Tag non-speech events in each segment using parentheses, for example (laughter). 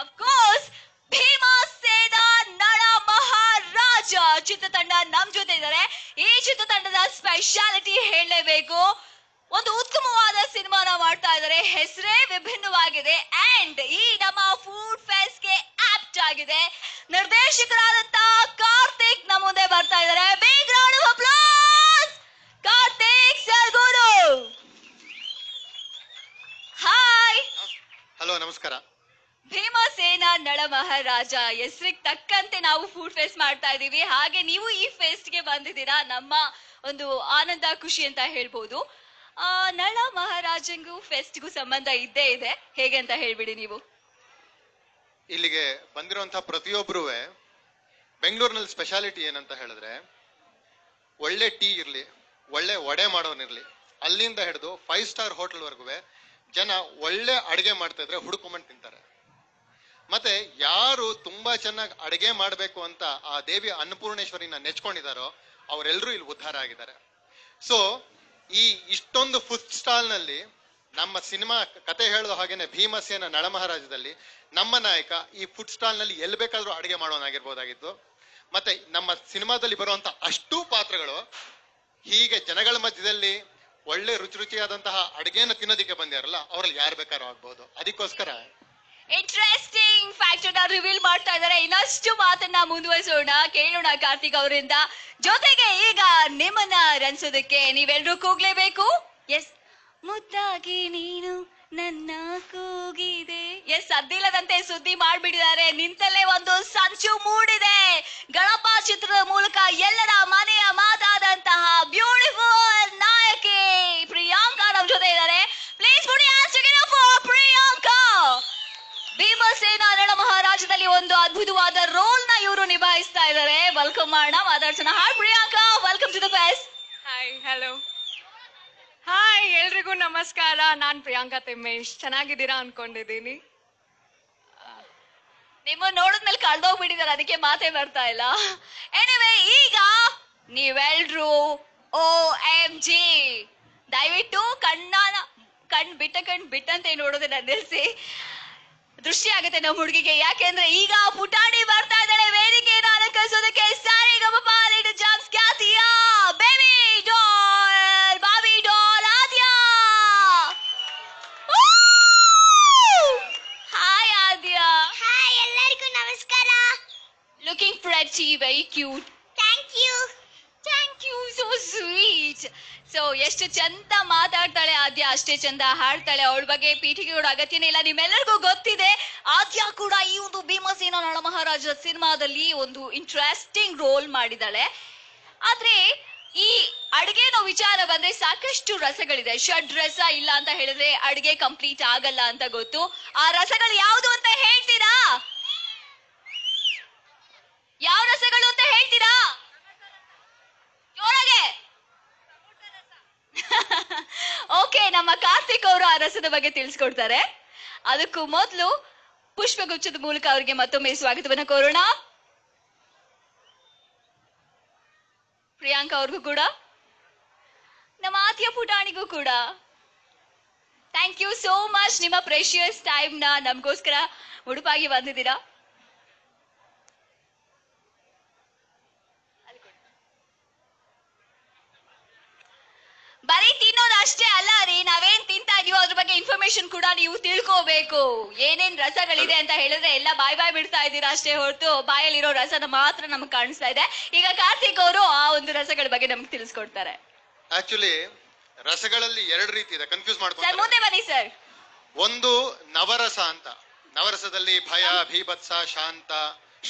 Of course, Bhimasena Nala Maharaja ಚಿತ್ರತಂಡ ನಮ್ ಜೊತೆ ಇದ್ದಾರೆ. ಈ ಚಿತ್ರತಂಡದ ಸ್ಪೆಷಾಲಿಟಿ ಹೇಳಲೇಬೇಕು. ಒಂದು ಉತ್ತಮವಾದ ಸಿನಿಮಾನ ಮಾಡ್ತಾ ಇದ್ದಾರೆ. ಹೆಸರೇ ವಿಭಿನ್ನವಾಗಿದೆ ಅಂಡ್ ಈ ನಮ್ಮ ಫುಡ್ ಫೆಸ್ಟ್ಗೆ ಆಪ್ಟ್ ಆಗಿದೆ. ನಿರ್ದೇಶಕರಾದಂತ ಕಾರ್ತಿಕ್ ನಮ್ಮ ಮುಂದೆ ಬರ್ತಾ ಇದ್ದಾರೆ big round of applause Karthik Sarguru hi hello ನಮಸ್ಕಾರ ನಳ ಮಹಾರಾಜ. ಹೆಸರಿಗೆ ತಕ್ಕಂತೆ ನಾವು ಫುಡ್ ಫೆಸ್ಟ್ ಮಾಡ್ತಾ ಇದ್ದೀವಿ ಹಾಗೆ ನೀವು ಈ ಫೇಸ್ಟ್ಗೆ ಬಂದಿದ್ದೀರಾ ನಮ್ಮ ಒಂದು ಆನಂದ ಖುಷಿ ಅಂತ ಹೇಳ್ಬೋದು. ಆ, ನಳ ಮಹಾರಾಜಂಗೂ ಫೆಸ್ಟ್ಗೂ ಸಂಬಂಧ ಇದ್ದೇ ಇದೆ. ಹೇಗೆ ಅಂತ ಹೇಳ್ಬಿಡಿ ನೀವು. ಇಲ್ಲಿಗೆ ಬಂದಿರುವಂತಹ ಪ್ರತಿಯೊಬ್ರು ಬೆಂಗಳೂರಿನಲ್ಲಿ ಸ್ಪೆಷಾಲಿಟಿ ಏನಂತ ಹೇಳಿದ್ರೆ ಒಳ್ಳೆ ಟೀ ಇರ್ಲಿ ಒಳ್ಳೆ ವಡೆ ಮಾಡೋನಿರ್ಲಿ ಅಲ್ಲಿಂದ ಹಿಡಿದು ಫೈವ್ ಸ್ಟಾರ್ ಹೋಟೆಲ್ ವರ್ಗುವೆ ಜನ ಒಳ್ಳೆ ಅಡಿಗೆ ಮಾಡ್ತಾ ಇದ್ರೆ ಹುಡುಕೊಂಬಂಡ್ ತಿಂತಾರೆ. ಮತ್ತೆ ಯಾರು ತುಂಬಾ ಚೆನ್ನಾಗಿ ಅಡಿಗೆ ಮಾಡಬೇಕು ಅಂತ ಆ ದೇವಿ ಅನ್ನಪೂರ್ಣೇಶ್ವರಿನ ನೆಚ್ಕೊಂಡಿದಾರೋ ಅವರೆಲ್ಲರೂ ಇಲ್ಲಿ ಉದ್ಧಾರ ಆಗಿದ್ದಾರೆ. ಸೊ ಈ ಇಷ್ಟೊಂದು ಫುಡ್ ಸ್ಟಾಲ್ನಲ್ಲಿ ನಮ್ಮ ಸಿನಿಮಾ ಕತೆ ಹೇಳೋ ಹಾಗೇನೆ ಭೀಮಸೇನ ನಳಮಹಾರಾಜದಲ್ಲಿ ನಮ್ಮ ನಾಯಕ ಈ ಫುಡ್ ಸ್ಟಾಲ್ನಲ್ಲಿ ಎಲ್ಲಿ ಬೇಕಾದ್ರೂ ಅಡಿಗೆ ಮಾಡೋನಾಗಿರ್ಬೋದಾಗಿತ್ತು. ಮತ್ತೆ ನಮ್ಮ ಸಿನಿಮಾದಲ್ಲಿ ಬರುವಂತ ಅಷ್ಟೂ ಪಾತ್ರಗಳು ಹೀಗೆ ಜನಗಳ ಮಧ್ಯದಲ್ಲಿ ಒಳ್ಳೆ ರುಚಿ ರುಚಿಯಾದಂತಹ ಅಡಿಗೆಯನ್ನು ತಿನ್ನೋದಿಕ್ಕೆ ಬಂದ್ಯಾರಲ್ಲ ಅವ್ರಲ್ಲಿ ಯಾರು ಬೇಕಾದ್ರೂ ಆಗ್ಬಹುದು ಅದಕ್ಕೋಸ್ಕರ ಇಂಟ್ರೆಸ್ಟಿಂಗ್ ಫ್ಯಾಕ್ಟರ್ನ ರಿವೀಲ್ ಮಾಡ್ತಾ ಇದ್ದಾರೆ. ಇನ್ನಷ್ಟು ಮಾತನ್ನ ಮುಂದುವರಿಸೋಣ. ಕೇಳೋಣ ಕಾರ್ತಿಕ್ ಅವರಿಂದ. ಜೊತೆಗೆ ಈಗ ನಿಮ್ಮನ್ನ ರಂಸೋದಕ್ಕೆ ನೀವೆಲ್ರೂ ಕೂಗ್ಲೇಬೇಕು? ಎಸ್ ಮುದ್ದಾಗಿ ನೀನು ನನ್ನ ಕೂಗಿದೆ. ಎಸ್ ಅದ್ದಿಲ್ಲದಂತೆ ಸುದ್ದಿ ಮಾಡ್ಬಿಟ್ಟಿದ್ದಾರೆ. ನಿಂತಲ್ಲೇ ಒಂದು ಸಂಚು ಮೂಡಿದೆ ಗಣಪ ಚಿತ್ರದ ಮೂಲಕ ಎಲ್ಲರ ಮನೆಯ ಮಾತಾದಂತಹ ಬ್ಯೂಟಿಫುಲ್ ನಾಯಕಿ ಪ್ರಿಯಾಂಕಾ ನಮ್ ಜೊತೆ ಇದ್ದಾರೆ ಪ್ಲೀಸ್ ಫಾರ್ ಪ್ರಿಯಾಂಕಾ ಭೀಮಸೇನ ನಳ ಮಹಾರಾಜದಲ್ಲಿ ಒಂದು ಅದ್ಭುತವಾದ ರೋಲ್ನ ಇವರು ನಿಭಾಯಿಸ್ತಾ ವೆಲ್ಕಮ್ ಮಾಡೋಣ ಮಾತಾಡ್ಸೋಣ hi Priyanka welcome to the best hi hello hi ಎಲ್ರಿಗೂ ನಮಸ್ಕಾರ. ನಾನ್ ಪ್ರಿಯಾಂಕಾ ತಿಮ್ಮೇಶ್ ಚೆನ್ನಾಗಿದ್ದೀರಾ ಅನ್ಕೊಂಡಿದ್ದೀನಿ. ನಿಮ್ಮ ನೋಡಿದ್ಮೇಲೆ ಕಳ್ದೋಗ್ಬಿಟ್ಟಿದ್ದಾರೆ. ಅದಕ್ಕೆ ಮಾತೇ ಬರ್ತಾ ಇಲ್ಲ. ಎನಿವೆ ಈಗ ನೀವೆಲ್ರು ಓ ಎಂ ಜಿ ದಯವಿಟ್ಟು ಕಣ್ಣ ಕಣ್ ಬಿಟ್ಟ ಕಣ್ ಬಿಟ್ಟಂತೆ ನೋಡೋದನ್ನ ನಿಲ್ಸಿ ದೃಷ್ಟಿ ಆಗುತ್ತೆ ನಮ್ಮ ಹುಡುಗಿಗೆ. ಯಾಕೆಂದ್ರೆ ಈಗ ಪುಟಾಣಿ ಎಷ್ಟು ಚಂದ ಮಾತಾಡ್ತಾಳೆ ಆದ್ಯ, ಅಷ್ಟೇ ಚಂದ ಹಾಡ್ತಾಳೆ. ಅವಳ ಬಗ್ಗೆ ಪೀಠಿಗೆ ಕೂಡ ಅಗತ್ಯನೇ ಇಲ್ಲ. ನಿಮ್ಮೆಲ್ಲರಿಗೂ ಗೊತ್ತಿದೆ, ಆದ್ಯ ಕೂಡ ಈ ಒಂದು ಭೀಮಸೇನ ನಳ ಮಹಾರಾಜ ಸಿನಿಮಾದಲ್ಲಿ ಒಂದು ಇಂಟ್ರೆಸ್ಟಿಂಗ್ ರೋಲ್ ಮಾಡಿದಾಳೆ ಆದ್ರೆ ಈ ಅಡಿಗೆನೋ ವಿಚಾರ ಬಂದ್ರೆ ಸಾಕಷ್ಟು ರಸಗಳಿದೆ. ಷಡ್ ರಸ ಇಲ್ಲ ಅಂತ ಹೇಳಿದ್ರೆ ಅಡಿಗೆ ಕಂಪ್ಲೀಟ್ ಆಗಲ್ಲ ಅಂತ ಗೊತ್ತು. ಆ ರಸಗಳು ಯಾವುದು ಅಂತ ಹೇಳ್ತೀರಾ ಯಾವ ರಸಗಳು ಅಂತ ಹೇಳ್ತೀರಾ ಜೋರಾಗೆ ಓಕೆ ನಮ್ಮ ಕಾರ್ತಿಕ್ ಅವರು ಆ ರಸದ ಬಗ್ಗೆ ತಿಳಿಸ್ಕೊಡ್ತಾರೆ. ಅದಕ್ಕೂ ಮೊದಲು ಪುಷ್ಪಗುಚ್ಛದ ಮೂಲಕ ಅವರಿಗೆ ಮತ್ತೊಮ್ಮೆ ಸ್ವಾಗತವನ್ನು ಕೋರೋಣ. ಪ್ರಿಯಾಂಕಾ ಅವ್ರಿಗೂ ಕೂಡ. ನಮ್ಮ ಆತಿಯ ಪುಟಾಣಿಗೂ ಕೂಡ. ಥ್ಯಾಂಕ್ ಯು ಸೋ ಮಚ್ ನಿಮ್ಮ ಪ್ರೆಷಿಯಸ್ ಟೈಮ್ನ ನಮಗೋಸ್ಕರ ಉಡುಪಾಗಿ ಬಂದಿದ್ದೀರಾ. ಅಷ್ಟೇ ಅಲ್ಲ ರೀ ನಾವೇನ್ ತಿಂತಾ ಇದೀವೋ ಅದ್ರ ಬಗ್ಗೆ ಇನ್ಫಾರ್ಮೇಶನ್ ಕೂಡ ನೀವು ತಿಳ್ಕೋಬೇಕು. ಏನೇನ್ ರಸಗಳಿದೆ ಅಂತ ಹೇಳಿದ್ರೆ ಎಲ್ಲ ಬಾಯ್ ಬಾಯ್ ಬಿಡ್ತಾ ಇದ್ದೀರಾ ಅಷ್ಟೇ ಹೊರತು ಬಾಯಲ್ಲಿರೋ ರಸನ ಮಾತ್ರ ನಮ್ಗೆ ಕಾಣಿಸ್ತಾ ಇದೆ. ಈಗ ಕಾರ್ತಿಕ್ ಅವರು ಆ ಒಂದು ರಸಗಳ ಬಗ್ಗೆ ನಮ್ಗೆ ತಿಳಿಸ್ಕೊಡ್ತಾರೆ. ಆಕ್ಚುಲಿ ರಸಗಳಲ್ಲಿ ಎರಡು ರೀತಿ ಇದೆ ಕನ್ಫ್ಯೂಸ್ ಸರ್ ಮಾಡ್ಕೊಂಡು ಮುಂದೆ ಬನ್ನಿ ಸರ್. ಒಂದು ನವರಸ ಅಂತ. ನವರಸದಲ್ಲಿ ಭಯ ಭೀಭತ್ಸ ಶಾಂತ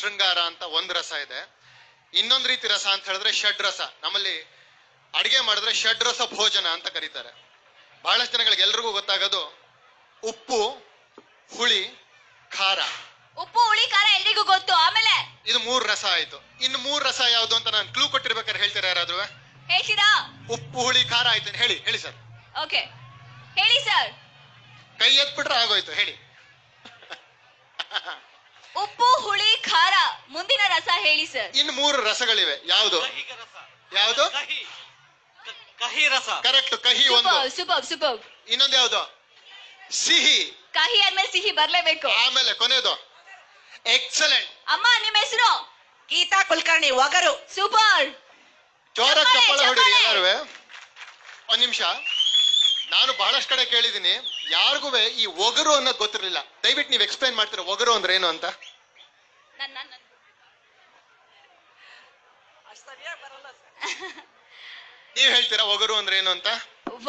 ಶೃಂಗಾರ ಅಂತ ಒಂದು ರಸ ಇದೆ. ಇನ್ನೊಂದು ರೀತಿ ರಸ ಅಂತ ಹೇಳಿದ್ರೆ ಷಡ್ ರಸ ನಮ್ಮಲ್ಲಿ ಅಡಿಗೆ ಮಾಡಿದ್ರೆ ಷಡ್ ರಸ ಭೋಜನ ಅಂತ ಕರೀತಾರೆ. ಬಹಳಷ್ಟು ಜನಗಳಿಗೆ ಎಲ್ರಿಗೂ ಗೊತ್ತಾಗೋದು ಉಪ್ಪು ಹುಳಿ ಖಾರ. ಉಪ್ಪು ಹುಳಿ ಖಾರ ಎಲ್ರಿಗೂ ಗೊತ್ತು. ಆಮೇಲೆ ಇದು ಮೂರು ರಸ ಆಯ್ತು. ಇನ್ನು ಮೂರು ರಸ ಯಾವ್ದು ಅಂತ ನಾನು ಕ್ಲೂ ಕೊಟ್ಟಿರ್ಬೇಕಾದ್ರೆ ಹೇಳ್ತೀರಾ ಯಾರಾದ್ರೂ? ಹೇಳ್ತೀರಾ? ಉಪ್ಪು ಹುಳಿ ಖಾರ ಆಯ್ತು ಹೇಳಿ ಹೇಳಿ ಸರ್. ಓಕೆ. ಹೇಳಿ ಸರ್. ಕೈ ಎತ್ಬಿಟ್ರೆ ಆಗೋಯ್ತು ಹೇಳಿ. ಉಪ್ಪು ಹುಳಿ ಖಾರ ಮುಂದಿನ ರಸ ಹೇಳಿ ಸರ್. ಇನ್ನು ಮೂರು ರಸಗಳಿವೆ. ಯಾವುದು? ಯಾವುದು? ಕಹಿ ರಸ. ಕರೆಕ್ಟ್ ಕಹಿ ಒಂದು. ಸೂಪರ್ ಸೂಪರ್ ಸೂಪರ್ ಇನ್ನೊಂದು ಯಾವುದು? ಸಿಹಿ. ಕಹಿ ಆದ್ಮೇಲೆ ಸಿಹಿ ಬರ್ಲೇಬೇಕು. ಆಮೇಲೆ ಕೊನೆಯದು ಎಕ್ಸಲೆಂಟ್ ಅಮ್ಮ ನಿಮ್ಮ ಹೆಸರು? ಗೀತಾ ಕುಲಕರ್ಣಿ ಒಗರು. ಸೂಪರ್. ಜೋರ ಚಪ್ಪಾಳೆ, ಚಪ್ಪಾಳೆ. ಎಲ್ಲಾರುವೆ. ಒಂದ್ ನಿಮಿಷ. ನಾನು ಬಹಳಷ್ಟು ಕಡೆ ಕೇಳಿದೀನಿ ಯಾರಿಗೂ ಈ ಒಗರು ಅನ್ನೋದು ಗೊತ್ತಿರಲಿಲ್ಲ. ದಯವಿಟ್ಟು ನೀವು ಎಕ್ಸ್ಪ್ಲೈನ್ ಮಾಡ್ತೀರಾ ಒಗರು ಅಂದ್ರೆ ಏನು ಅಂತ? ನನ್- ನನ್- ನನ್- (laughs) ನೀವ್ ಹೇಳ್ತೀರಾ ಒಗರು ಅಂದ್ರೆ ಏನು ಅಂತ?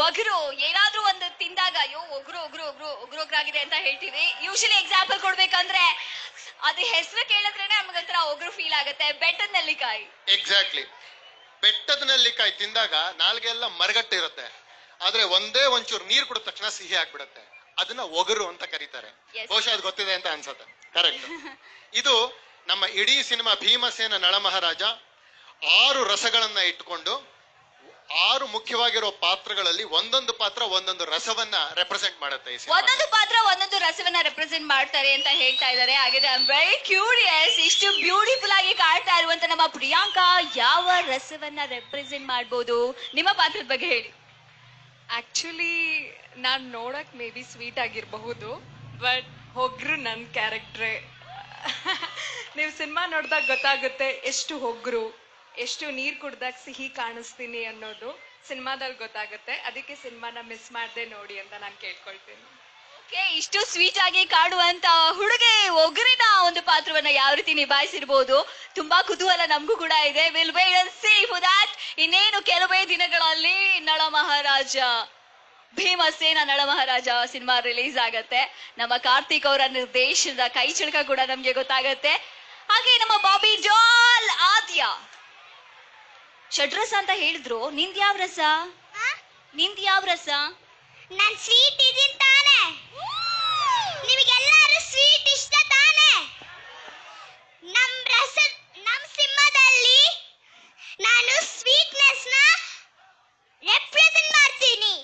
ಒಗರು ಏನಾದ್ರೂ ಒಂದು ತಿಂದಾಗ ಅಯ್ಯೋ ಒಗರು ಒಗರು ಒಗರು ಒಗರು ಒಗ್ರಾಗಿದೆ ಅಂತ ಹೇಳ್ತೀವಿ. ಯೂಶಲಿ ಎಕ್ಸಾಂಪಲ್ ಕೊಡ್ಬೇಕಂದ್ರೆ ಅದು ಹೆಸರು ಕೇಳಿದ್ರೇನೆ ನಮ್ಗೊಂಥರ ಒಗರು ಫೀಲ್ ಆಗುತ್ತೆ. ಬೆಟ್ಟದ ನೆಲ್ಲಿಕಾಯಿ. ಎಕ್ಸಾಕ್ಟ್ಲಿ ಬೆಟ್ಟದ ನೆಲ್ಲಿಕಾಯಿ ತಿಂದಾಗ ನಾಲ್ಗೆ ಎಲ್ಲ ಮರಗಟ್ಟಿರುತ್ತೆ. ಆದ್ರೆ ಒಂದೇ ಒಂಚೂರು ನೀರ್ ಕುಡಿದ ತಕ್ಷಣ ಸಿಹಿ ಆಗ್ಬಿಡುತ್ತೆ. ಅದನ್ನ ಒಗರು ಅಂತ ಕರೀತಾರೆ. ಬಹುಶಃ ಅದು ಗೊತ್ತಿದೆ ಅಂತ ಅನ್ಸುತ್ತೆ. ಕರೆಕ್ಟ್ ಇದು ನಮ್ಮ ಇಡೀ ಸಿನಿಮಾ ಭೀಮಸೇನ ನಳಮಹಾರಾಜ ಆರು ರಸಗಳನ್ನ ಇಟ್ಕೊಂಡು ಆರು ಮುಖ್ಯವಾಗಿರೋ ಪಾತ್ರಗಳಲ್ಲಿ ಒಂದೊಂದು ಪಾತ್ರ ಒಂದೊಂದು ರಸವನ್ನ ರೆಪ್ರೆಸೆಂಟ್ ಮಾಡುತ್ತೆ ಈ ಸಿನಿಮಾ ಒಂದೊಂದು ಪಾತ್ರ ಒಂದೊಂದು ರಸವನ್ನ ರೆಪ್ರೆಸೆಂಟ್ ಮಾಡ್ತಾರೆ ಅಂತ ಹೇಳ್ತಾ ಇದ್ದಾರೆ. ಹಾಗಾದ್ರೆ ಐ ವೆರಿ ಕ್ಯೂರಿಯಸ್ ಇಷ್ಟು ಬ್ಯೂಟಿಫುಲ್ ಆಗಿ ಕಾಣ್ತಾ ಇರುವಂತ ನಮ್ಮ ಪ್ರಿಯಾಂಕಾ ಯಾವ ರಸವನ್ನ ರೆಪ್ರೆಸೆಂಟ್ ಮಾಡ್ಬೋದು? ನಿಮ್ಮ ಪಾತ್ರದ ಬಗ್ಗೆ ಹೇಳಿ. ಆಕ್ಚುಲಿ ನಾನ್ ನೋಡಕ್ ಮೇ ಬಿ ಸ್ವೀಟ್ ಆಗಿರಬಹುದು ಬಟ್ ಹೊಗ್ರು ನನ್ನ ಕ್ಯಾರೆಕ್ಟ್ರೇ (laughs) ನೀವು ಸಿನಿಮಾ ನೋಡಿದಾಗ ಗೊತ್ತಾಗುತ್ತೆ ಎಷ್ಟು ಹೊಗ್ರು. ಎಷ್ಟು ನೀರ್ ಕುಡ್ದಾಗ ಸಿಹಿ ಕಾಣಿಸ್ತೀನಿ ಅನ್ನೋದು ಸಿನಿಮಾದಲ್ಲಿ ಗೊತ್ತಾಗುತ್ತೆ. ಅದಕ್ಕೆ ಸಿನಿಮಾನ ಮಿಸ್ ಮಾಡದೆ ನೋಡಿ ಅಂತ ನಾನು ಕೇಳ್ಕೊಳ್ತೀನಿ. ಓಕೆ ಇಷ್ಟು ಸ್ವೀಟ್ ಆಗಿ ಕಾಡುವಂತ ಹುಡುಗಿ ಒಗರಿನ ಒಂದು ಪಾತ್ರವನ್ನ ಯಾವ ರೀತಿ ನಿಭಾಯಿಸಿರ್ಬೋದು? ತುಂಬಾ ಕುತೂಹಲ ನಮಗೂ ಕೂಡ ಇದೆ. Will wait and see for that ಇನ್ನೇನು ಕೆಲವೇ ದಿನಗಳಲ್ಲಿ ನಳ ಮಹಾರಾಜ, ಭೀಮಸೇನ ನಳ ಮಹಾರಾಜ ಸಿನಿಮಾ ರಿಲೀಸ್ ಆಗತ್ತೆ. ನಮ್ಮ ಕಾರ್ತಿಕ್ ಅವರ ನಿರ್ದೇಶನದ ಕೈ ಚಳಕ ಕೂಡ ನಮ್ಗೆ ಗೊತ್ತಾಗತ್ತೆ. ಹಾಗೆ ನಮ್ಮ ಬಾಬಿ ಜೋಲ್, ಆದ್ಯ. ಷಡ್ರಸ ಅಂತ ಹೇಳಿದ್ರು. ನಿಂದ್ ಯಾವ ರಸ? ನಿಂದ್ ಯಾವ ರಸ? ನಾನ್ ಸ್ವೀಟ್ ಇದೀನ್ ತಾನೆ. ನಿಮಗೆಲ್ಲರೂ ಸ್ವೀಟ್ ಇಷ್ಟ ತಾನೆ. ನಮ್ ರಸ ನಮ್ ಸಿಂಹದಲ್ಲಿ ನಾನು ಸ್ವೀಟ್ನೆಸ್ನ ರೆಪ್ರೆಸೆಂಟ್ ಮಾಡ್ತೀನಿ.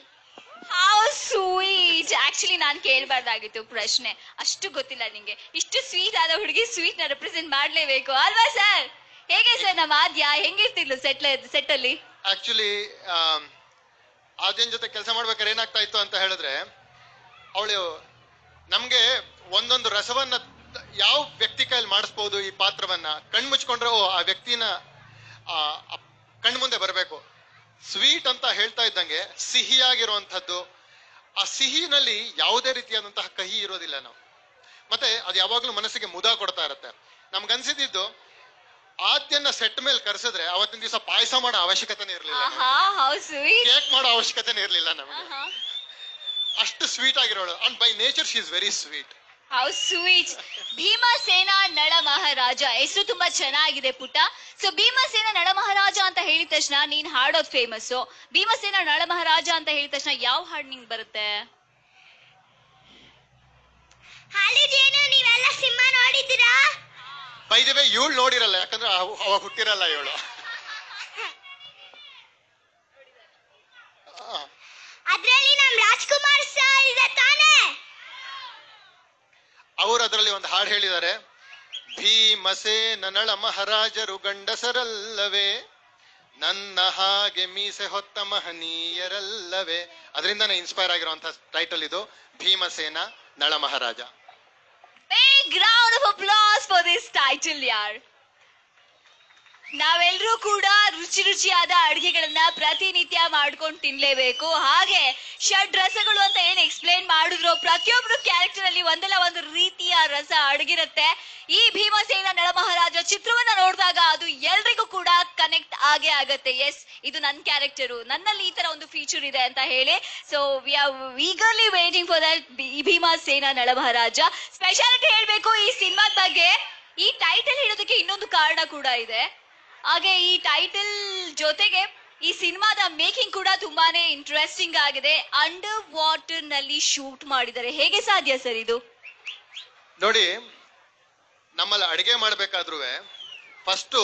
ಹೌ ಸ್ವೀಟ್ ಆಕ್ಚುಲಿ ನಾನು ಕೇಳಬಾರ್ದಾಗಿತ್ತು ಪ್ರಶ್ನೆ. ಅಷ್ಟು ಗೊತ್ತಿಲ್ಲ ನಿಂಗೆ. ಇಷ್ಟು ಸ್ವೀಟ್ ಆದ ಹುಡುಗಿ ಸ್ವೀಟ್ನ ರೆಪ್ರೆಸೆಂಟ್ ಮಾಡ್ಲೇಬೇಕು. ಅಲ್ವಾ ಸರ್ ಹೇಗೆ ಸರ್ ನಮ್ಮ ಆದ್ಯ? ಹೆಂಗಿರ್ತಿದ್ಲು ಸೆಟ್ ಸೆಟ್ ಅಲ್ಲಿ ಆಕ್ಚುಲಿ ಆದ್ಯನ್ ಜೊತೆ ಕೆಲಸ ಮಾಡ್ಬೇಕಾದ್ರೆ ಏನಾಗ್ತಾ ಇತ್ತು ಅಂತ ಹೇಳಿದ್ರೆ, ಅವಳು ನಮ್ಗೆ ಒಂದೊಂದು ರಸವನ್ನ ಯಾವ ವ್ಯಕ್ತಿ ಕೈಯಲ್ಲಿ ಮಾಡಿಸ್ಬೋದು ಈ ಪಾತ್ರವನ್ನ ಕಣ್ ಮುಚ್ಕೊಂಡ್ರೆ ಓ, ಆ ವ್ಯಕ್ತಿನ, ಆ ಆ ಕಣ್ ಮುಂದೆ ಬರಬೇಕು. ಸ್ವೀಟ್ ಅಂತ ಹೇಳ್ತಾ ಇದ್ದಂಗೆ ಸಿಹಿಯಾಗಿರುವಂಥದ್ದು, ಆ ಸಿಹಿನಲ್ಲಿ ಯಾವುದೇ ರೀತಿಯಾದಂತಹ ಕಹಿ ಇರೋದಿಲ್ಲ ನಾವು. ಮತ್ತೆ ಅದು ಯಾವಾಗ್ಲೂ ಮನಸ್ಸಿಗೆ ಮುದ ಕೊಡ್ತಾ ಇರುತ್ತೆ. ನಮ್ಗನ್ಸಿದ್ದು ಆದ್ಯನ್ನ ಸೆಟ್ ಮೇಲೆ ಕರೆಸಿದ್ರೆ ಅವತ್ತಿನ ದಿವಸ ಪಾಯಸ ಮಾಡೋ ಅವಶ್ಯಕತೆನೇ ಇರಲಿಲ್ಲ ಆಹಾ ಹೌ ಸ್ವೀಟ್ ಕೇಕ್ ಮಾಡೋ ಅವಶ್ಯಕತೆನೇ ಇರಲಿಲ್ಲ ನಮಗೆ. ಅಷ್ಟು sweet ಆಗಿರೋಳು. And by nature she is very sweet how sweet Bheemasena Nala Maharaja ಹೆಸರು ತುಂಬಾ ಚೆನ್ನಾಗಿದೆ ಪುಟ್ಟ. ಸೊ ಭೀಮಸೇನ ನಳ ಮಹಾರಾಜ ಅಂತ ಹೇಳಿದ ತಕ್ಷಣ ನೀನ್ ಹಾಡೋದ್ ಫೇಮಸ್ ಭೀಮಸೇನ ನಳ ಮಹಾರಾಜ ಅಂತ ಹೇಳಿದ ತಕ್ಷಣ ಯಾವ ಹಾಡ್ ನಿಂಗ್ ಬರುತ್ತೆ? ಹಾಲಿಡೇನು ನೀವೆಲ್ಲ ಸಿನಿಮಾ ನೋಡಿದ್ದೀರಾ? ಬೈದಿವೆ ಇವಳು ನೋಡಿರಲ್ಲ ಯಾಕಂದ್ರೆ ಅವ- ಅವಾಗ ಹುಟ್ಟಿರಲ್ಲ ಇವಳು. ಅದರಲ್ಲಿ ನಮ್ ರಾಜ್ಕುಮಾರ್ ಸರ್ ಇದೆ ತಾನೆ? ಅವರು ಅದರಲ್ಲಿ ಒಂದು ಹಾಡು ಹೇಳಿದ್ದಾರೆ. ಭೀಮಸೇ ನನಳ ಮಹಾರಾಜರು ಗಂಡಸರಲ್ಲವೇ ನನ್ನ ಹಾಗೆ ಮೀಸೆ ಹೊತ್ತ ಮಹನೀಯರಲ್ಲವೇ. ಅದರಿಂದನೇ ಇನ್ಸ್ಪೈರ್ ಆಗಿರುವಂತಹ ಟೈಟಲ್ ಇದು Bheemasena Nala Maharaja. Big round of applause for this title ಯಾರ್ ನಾವೆಲ್ಲರೂ ಕೂಡ ರುಚಿ ರುಚಿಯಾದ ಅಡುಗೆಗಳನ್ನ ಪ್ರತಿನಿತ್ಯ ಮಾಡ್ಕೊಂಡು ತಿನ್ಲೇಬೇಕು. ಹಾಗೆ ಷಡ್ ರಸಗಳು ಅಂತ ಏನ್ ಎಕ್ಸ್ಪ್ಲೇನ್ ಮಾಡಿದ್ರು ಪ್ರತಿಯೊಬ್ರು ಕ್ಯಾರೆಕ್ಟರ್ ಅಲ್ಲಿ ಒಂದಲ್ಲ ಒಂದು ರೀತಿಯ ರಸ ಅಡಗಿರುತ್ತೆ. ಈ ಭೀಮಸೇನ ನಳಮಹಾರಾಜ ಚಿತ್ರವನ್ನ ನೋಡಿದಾಗ ಅದು ಆಗೇ ಆಗತ್ತೆ. ಎಸ್ ಇದು ನನ್ನ ಕ್ಯಾರೆಕ್ಟರು ನನ್ನಲ್ಲಿ ಈ ತರ ಒಂದು ಫೀಚರ್ ಇದೆ ಅಂತ ಹೇಳಿ. So we are eagerly waiting for that Sena Nalamaharaja speciality ಹೇಳ್ಬೇಕು ಈ ಸಿನಿಮಾದ ಬಗ್ಗೆ. ಈ ಟೈಟಲ್ ಹೇಳೋದಕ್ಕೆ ಇನ್ನೊಂದು ಕಾರಣ ಕೂಡ ಇದೆ. ಹಾಗೆ ಈ ಟೈಟಲ್ ಜೊತೆಗೆ ಈ ಸಿನಿಮಾದ ಮೇಕಿಂಗ್ ಕೂಡ ತುಂಬಾನೇ ಇಂಟ್ರೆಸ್ಟಿಂಗ್ ಆಗಿದೆ. ಅಂಡರ್ ವಾಟರ್ನಲ್ಲಿ ಶೂಟ್ ಮಾಡಿದ್ದಾರೆ. ಹೇಗೆ ಸಾಧ್ಯ ಸರ್ ಇದು? ನೋಡಿ, ನಮ್ಮಲ್ಲಿ ಅಡಿಗೆ ಮಾಡಬೇಕಾದ್ರೂ ಫಸ್ಟು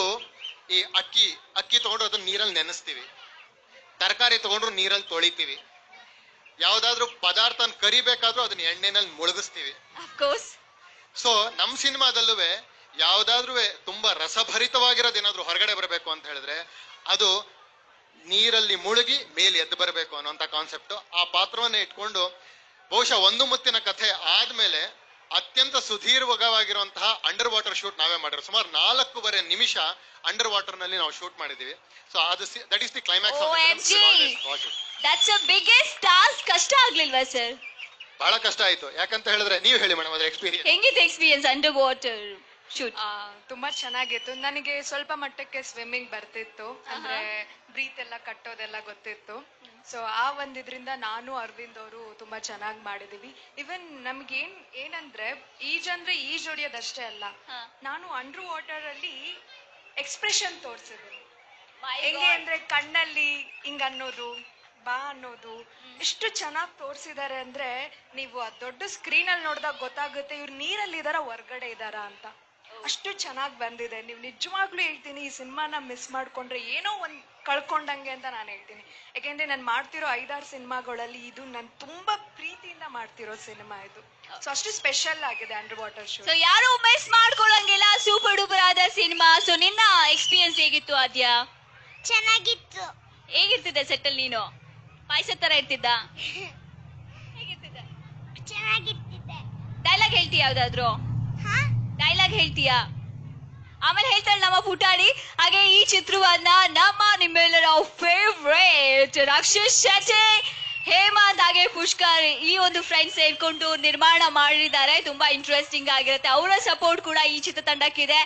ಈ ಅಕ್ಕಿ ಅಕ್ಕಿ ತಗೊಂಡು ಅದನ್ನ ನೀರಲ್ಲಿ ನೆನೆಸ್ತೀವಿ. ತರಕಾರಿ ತಗೊಂಡ್ರು ನೀರಲ್ಲಿ ತೊಳಿತೀವಿ. ಯಾವ್ದಾದ್ರು ಪದಾರ್ಥ ಕರಿಬೇಕಾದ್ರೂ ಅದನ್ನ ಎಣ್ಣೆನಲ್ಲಿ ಮುಳುಗಿಸ್ತೀವಿ. ಸೊ ನಮ್ ಸಿನಿಮಾದಲ್ಲೂ ಯಾವ್ದಾದ್ರು ತುಂಬಾ ರಸಭರಿತವಾಗಿರೋದು ಏನಾದ್ರು ಹೊರಗಡೆ ಬರಬೇಕು ಅಂತ ಹೇಳಿದ್ರೆ ಅದು ನೀರಲ್ಲಿ ಮುಳುಗಿ ಮೇಲೆ ಎದ್ದು ಬರಬೇಕು ಅನ್ನೋಂತ ಕಾನ್ಸೆಪ್ಟ್ ಆ ಪಾತ್ರವನ್ನ ಇಟ್ಕೊಂಡು ಬಹುಶಃ ಒಂದು ಮುತ್ತಿನ ಕಥೆ ಆದ್ಮೇಲೆ ಅತ್ಯಂತ ಸುದೀರ್ಘವಾಗಿರುವಂತಹ ಅಂಡರ್ ವಾಟರ್ ಶೂಟ್ ನಾವೇ ಮಾಡಿರೋ ಸುಮಾರು ನಾಲ್ಕೂವರೆ ನಿಮಿಷ ಅಂಡರ್ ವಾಟರ್ನಲ್ಲಿ ನಾವು ಶೂಟ್ ಮಾಡಿದೀವಿ ಸೊ ಅದು that is the climax task ಕಷ್ಟ ಆಗ್ಲಿಲ್ವಾ ಸರ್ ಬಹಳ ಕಷ್ಟ ಆಯ್ತು. ಯಾಕಂತ ಹೇಳಿದ್ರೆ ನೀವು ಹೇಳಿ ಮೇಡಮ್ ಅದ್ರ ಎಕ್ಸ್ಪೀರಿಯನ್ಸ್ ಹೆಂಗಿತ್ತು ಎಕ್ಸ್ಪೀರಿಯನ್ಸ್ ಅಂಡರ್ ವಾಟರ್ ಶೂಟ್ ಆ, ತುಂಬಾ ಚೆನ್ನಾಗಿತ್ತು. ನನಗೆ ಸ್ವಲ್ಪ ಮಟ್ಟಕ್ಕೆ ಸ್ವಿಮ್ಮಿಂಗ್ ಬರ್ತಿತ್ತು. ಅಂದ್ರೆ ಬ್ರೀತ್ ಎಲ್ಲ ಕಟ್ಟೋದೆಲ್ಲ ಗೊತ್ತಿತ್ತು. ಸೊ ಆ ಒಂದಿದ್ರಿಂದ ನಾನು ಅರವಿಂದ್ ಅವರು ತುಂಬಾ ಚೆನ್ನಾಗಿ ಮಾಡಿದೀವಿ. ಇವನ್ ನಮ್ಗೆ ಏನ್ ಏನಂದ್ರೆ ಅಂದ್ರೆ ಈಜ್ ಹೊಡಿಯೋದಷ್ಟೇ ಅಲ್ಲ. ನಾನು ಅಂಡರ್ ವಾಟರ್ ಅಲ್ಲಿ ಎಕ್ಸ್ಪ್ರೆಷನ್ ತೋರಿಸಿದ್ದೀನಿ. ಹೆಂಗೆ ಅಂದ್ರೆ ಕಣ್ಣಲ್ಲಿ ಹಿಂಗ ಅನ್ನೋದು ಬಾ ಅನ್ನೋದು ಎಷ್ಟು ಚೆನ್ನಾಗಿ ತೋರಿಸಿದ್ದಾರೆ ಅಂದ್ರೆ ನೀವು ಆ ದೊಡ್ಡ ಸ್ಕ್ರೀನ್ ಅಲ್ಲಿ ನೋಡಿದಾಗ ಗೊತ್ತಾಗುತ್ತೆ ಇವ್ರು ನೀರಲ್ಲಿ ಇದಾರ ಹೊರ್ಗಡೆ ಇದಾರ ಅಂತ. ಅಷ್ಟು ಚೆನ್ನಾಗಿ ಬಂದಿದೆ. ನೀವು ನಿಜವಾಗ್ಲೂ ಹೇಳ್ತೀನಿ ಈ ಸಿನಿಮಾನ ಮಿಸ್ ಮಾಡ್ಕೊಂಡ್ರೆ ಏನೋ ಒಂದ್ ಕಳ್ಕೊಂಡಂಗೆ ಅಂತ ನಾನು ಹೇಳ್ತೀನಿ. ಯಾಕೆಂದ್ರೆ ನಾನು ಮಾಡ್ತಿರೋ ಐದಾರು ಸಿನಿಮಾಗಳಲ್ಲಿ ಇದು ನಾನು ತುಂಬಾ ಪ್ರೀತಿಯಿಂದ ಮಾಡ್ತಿರೋ ಸಿನಿಮಾ ಇದು. ಸೊ ಅಷ್ಟು ಸ್ಪೆಷಲ್ ಆಗಿದೆ ಅಂಡರ್ ವಾಟರ್ ಶೋ ಸೊ ಯಾರು ಮಿಸ್ ಮಾಡ್ಕೊಳ್ಳಂಗಿಲ್ಲ. ಸೂಪರ್ ಡೂಪರ್ ಆದ ಸಿನಿಮಾ. ಸೊ ನಿನ್ನ ಎಕ್ಸ್ಪೀರಿಯನ್ಸ್ ಹೇಗಿತ್ತು ಆದ್ಯಾ? ಚೆನ್ನಾಗಿತ್ತು. ಹೇಗಿರ್ತಿದ್ದೆ ಸೆಟ್ಟಲ್ ನೀನು? ಪಾಯಸ ತರ ಇರ್ತಿದ್ದ? (laughs) ಹೇಗಿರ್ತಿದ್ದೆ? ಚೆನ್ನಾಗಿರ್ತಿದ್ದೆ. ಡೈಲಾಗ್ ಹೇಳ್ತಿ ಯಾವ್ದಾದ್ರು? ಡೈಲಾಗ್ ಹೇಳ್ತೀಯಾ? ಆಮೇಲೆ ಹೇಳ್ತಾಳೆ ನಮ್ಮ ಪುಟಾಣಿ ಹಾಗೆ ಈ ಚಿತ್ರವನ್ನ ನಮ್ಮ ನಿಮ್ಮೆಲ್ಲರ ಫೇವ್ರೇಟ್ ರಾಕ್ಷಸ್ ಶೆಟ್ಟಿ ಹೇಮಂತ್ ಹಾಗೆ ಪುಷ್ಕರ್ ಈ ಒಂದು ಫ್ರೆಂಡ್ಸ್ ಸೇರ್ಕೊಂಡು ನಿರ್ಮಾಣ ಮಾಡಿದ್ದಾರೆ. ತುಂಬಾ ಇಂಟ್ರೆಸ್ಟಿಂಗ್ ಆಗಿರುತ್ತೆ. ಅವರ ಸಪೋರ್ಟ್ ಕೂಡ ಈ ಚಿತ್ರ ಚಿತ್ರತಂಡಕ್ಕಿದೆ.